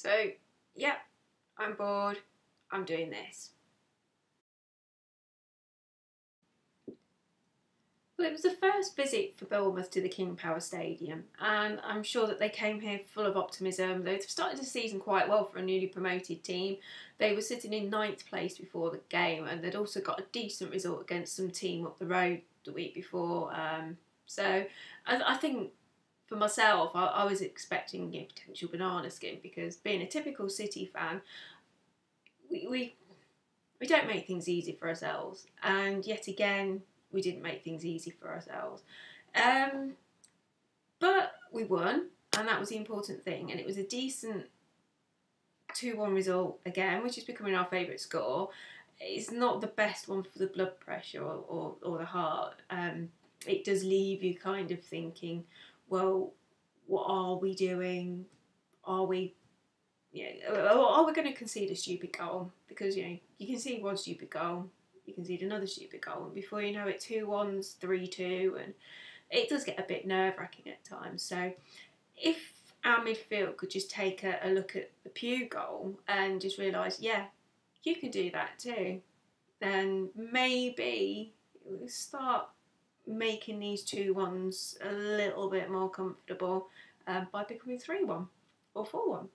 So, yeah, I'm bored. I'm doing this. Well, it was the first visit for Bournemouth to the King Power Stadium, and I'm sure that they came here full of optimism. They've started the season quite well for a newly promoted team. They were sitting in ninth place before the game, and they'd also got a decent result against some team up the road the week before. Um, so I, I, think for myself, I, I was expecting a potential banana skin because being a typical City fan, we, we we don't make things easy for ourselves, and yet again we didn't make things easy for ourselves. Um, but we won, and that was the important thing. And it was a decent 2 1 result again, which is becoming our favourite score. It's not the best one for the blood pressure or, or, or the heart. Um, it does leave you kind of thinking, well, what are we doing? Are we yeah, are we going to concede a stupid goal? Because you know you can see one stupid goal, you concede another stupid goal, and before you know it, two ones, three two, and it does get a bit nerve wracking at times. So if our midfield could just take a, a look at the Pugh goal and just realise, yeah, you can do that too, then maybe we'll start making these two ones a little bit more comfortable um, by becoming 3 1 or 4 1.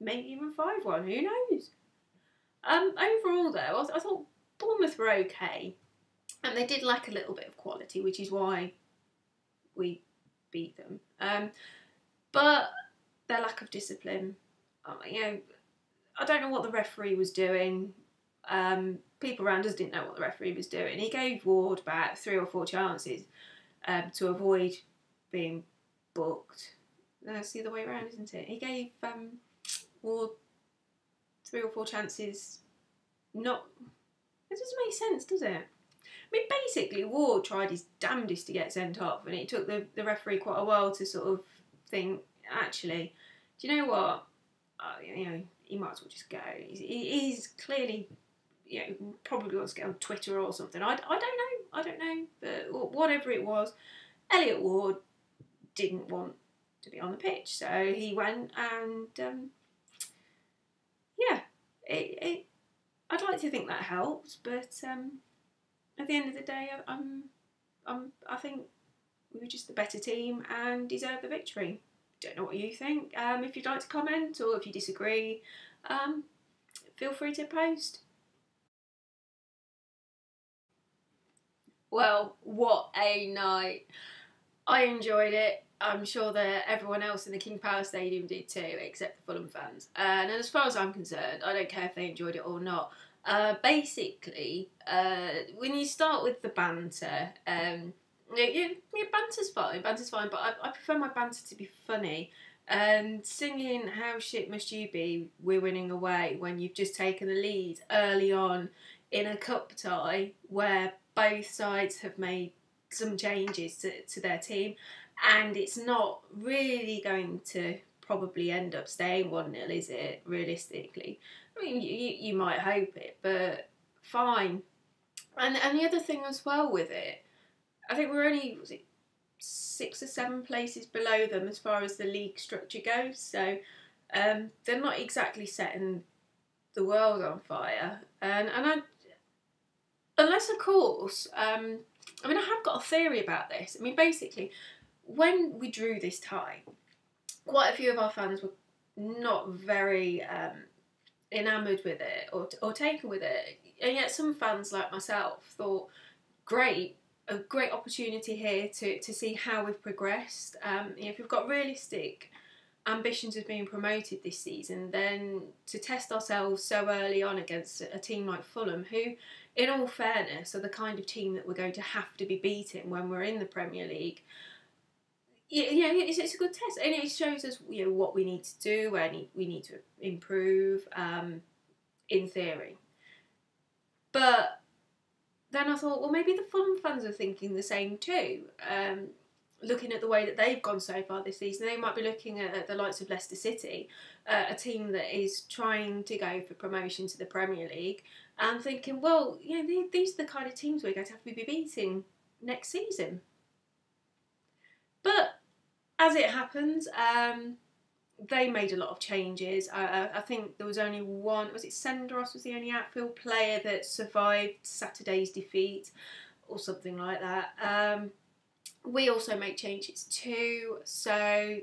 Maybe even 5 1, who knows? Um, overall, though, I, I thought Bournemouth were okay, and they did lack a little bit of quality, which is why we beat them. Um, but their lack of discipline, um, you know, I don't know what the referee was doing. Um, people around us didn't know what the referee was doing. He gave Ward about three or four chances um, to avoid being booked. That's the other way around, isn't it? He gave um, Ward three or four chances, not it doesn't make sense, does it? I mean, basically, Ward tried his damnedest to get sent off, and it took the, the referee quite a while to sort of think, actually, do you know what? Uh, you know, he might as well just go. He's, he's clearly, you know, probably get on Twitter or something. I, I don't know. I don't know. But whatever it was, Elliott Ward didn't want to be on the pitch, so he went and um, yeah, it, it I'd like to think that helped, but um, at the end of the day, I'm, I'm, I think we were just the better team and deserved the victory. Don't know what you think. Um, if you'd like to comment or if you disagree, um, feel free to post. Well, what a night! I enjoyed it. I'm sure that everyone else in the King Power Stadium did too, except the Fulham fans. and as far as I'm concerned, I don't care if they enjoyed it or not. Uh, basically, uh, when you start with the banter, um, yeah, banter's fine, banter's fine, but I, I prefer my banter to be funny. And singing "How shit must you be?" We're winning away when you've just taken the lead early on in a cup tie where both sides have made some changes to, to their team and it's not really going to probably end up staying 1 0, is it, realistically? I mean, you, you might hope it, but fine. And, and the other thing as well with it, I think we're only, six or seven places below them as far as the league structure goes, so um, they're not exactly setting the world on fire. And, and I, unless, of course, um, I mean, I have got a theory about this. I mean, basically, when we drew this tie, quite a few of our fans were not very um, enamoured with it or, or taken with it. And yet, some fans like myself thought, great, a great opportunity here to, to see how we've progressed. Um, if we've got realistic ambitions of being promoted this season, then to test ourselves so early on against a team like Fulham, who, in all fairness, are the kind of team that we're going to have to be beating when we're in the Premier League yeah, yeah, it's, it's a good test, and it shows us you know what we need to do, where we need to improve. Um, in theory, but then I thought, well, maybe the Fulham fans are thinking the same too. Um, looking at the way that they've gone so far this season, they might be looking at, the likes of Leicester City, uh, a team that is trying to go for promotion to the Premier League, and thinking, well, yeah, these are the kind of teams we're going to have to be beating next season. But as it happens, um, they made a lot of changes. I, I think there was only one. Was it Senderos was the only outfield player that survived Saturday's defeat, or something like that. Um, we also make changes too. So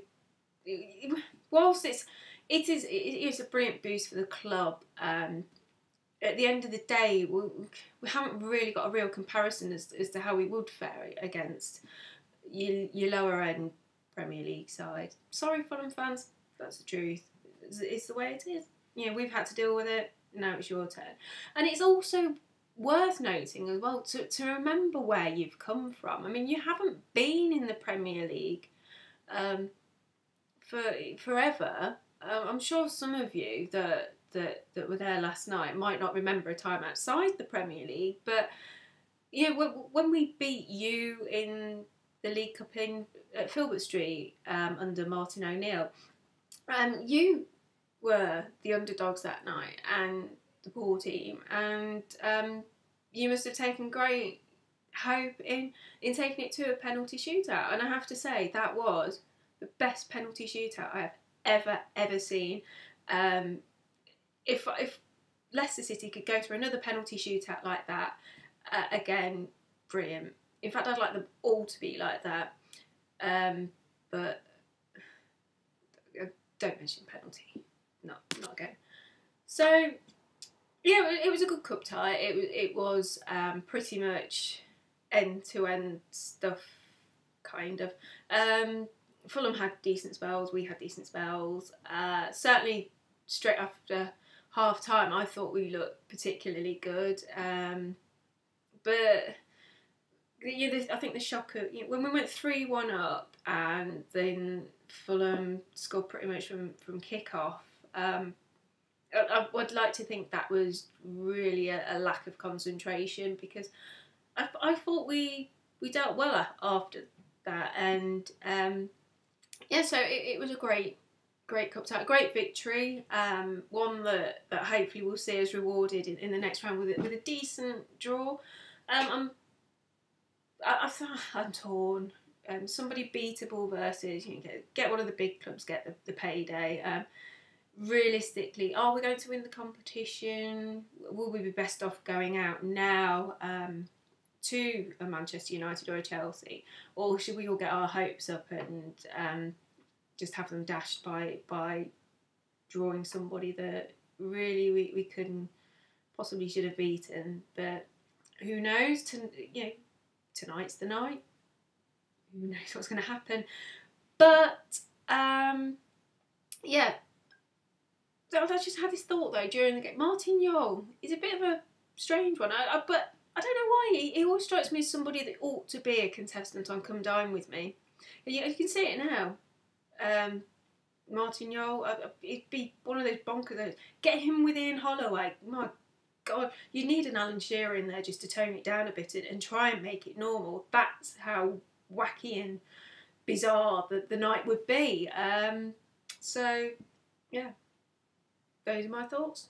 whilst it's it is it is a brilliant boost for the club. Um, at the end of the day, we, we haven't really got a real comparison as, as to how we would fare against your, your lower end Premier League side. Sorry, Fulham fans, that's the truth. It's, it's the way it is. You know, we've had to deal with it. Now it's your turn, and it's also worth noting as well to, to remember where you've come from. I mean, you haven't been in the Premier League um, for forever. Um, I'm sure some of you that, that that were there last night might not remember a time outside the Premier League, but yeah, when, when we beat you in the League Cup in at Filbert Street um, under Martin O'Neill, um, you were the underdogs that night, and the poor team, and um, you must have taken great hope in in taking it to a penalty shootout. And I have to say that was the best penalty shootout I have ever ever seen. Um, if if Leicester City could go to another penalty shootout like that uh, again, brilliant. In fact, I'd like them all to be like that. Um, but uh, don't mention penalty. Not not again. So yeah, it was a good cup tie. It was it was um, pretty much end to end stuff, kind of. Um, Fulham had decent spells. We had decent spells. Uh, certainly, straight after half time, I thought we looked particularly good. Um, but yeah, I think the shock of you know, when we went three one up and then Fulham scored pretty much from from kick off. Um, I would like to think that was really a, a lack of concentration because I, I, thought we we dealt well after that, and um, yeah, so it, it, was a great great cup tie, great victory, um, one that, that hopefully we'll see us rewarded in, in the next round with a, with a decent draw. Um, I'm I, I, am torn. Um, somebody beatable versus you know, get, get one of the big clubs, get the, the payday. Realistically, are we going to win the competition? Will we be best off going out now um, to a Manchester United or a Chelsea, or should we all get our hopes up and um, just have them dashed by by drawing somebody that really we, we couldn't possibly should have beaten? But who knows? To, you know, tonight's the night. Who knows what's going to happen? But um, yeah, I just had this thought though during the game. Martin Jol is a bit of a strange one, I, I, but I don't know why. He, he, always strikes me as somebody that ought to be a contestant on Come Dine with Me. You, you can see it now. Um, Martin Jol, uh, it'd be one of those bonkers. Get him with Ian Holloway. My God, you need an Alan Shearer in there just to tone it down a bit and, and try and make it normal. That's how wacky and bizarre the, the night would be. Um, so, yeah, those are my thoughts.